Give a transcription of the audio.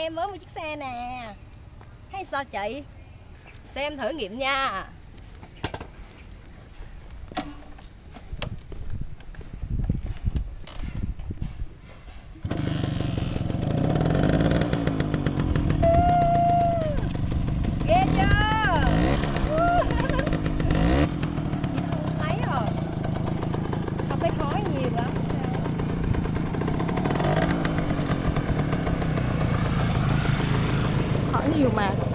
em mới mua chiếc xe nè. Hay sao chị? Xem thử nghiệm nha. Ghê chưa? Thấy rồi. Không thấy khói nhiều lắm. And.